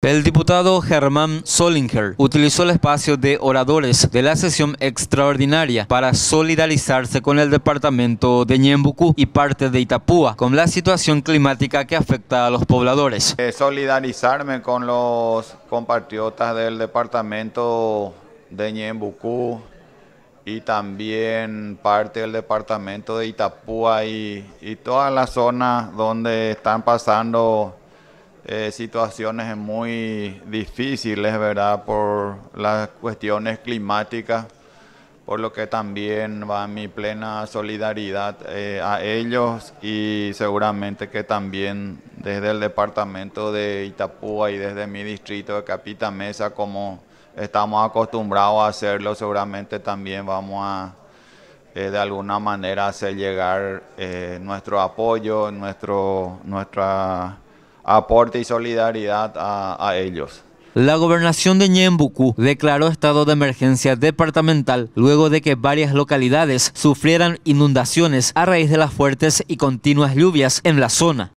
El diputado Germán Solinger utilizó el espacio de oradores de la sesión extraordinaria para solidarizarse con el departamento de Ñembucú y parte de Itapúa con la situación climática que afecta a los pobladores. Eh, solidarizarme con los compatriotas del departamento de Ñembucú y también parte del departamento de Itapúa y, y toda la zona donde están pasando eh, situaciones muy difíciles, ¿verdad? Por las cuestiones climáticas, por lo que también va mi plena solidaridad eh, a ellos y seguramente que también desde el departamento de Itapúa y desde mi distrito de Capita Mesa, como estamos acostumbrados a hacerlo, seguramente también vamos a eh, de alguna manera hacer llegar nuestro apoyo, nuestro, nuestra aporte y solidaridad a, ellos. La gobernación de Ñembucú declaró estado de emergencia departamental luego de que varias localidades sufrieran inundaciones a raíz de las fuertes y continuas lluvias en la zona.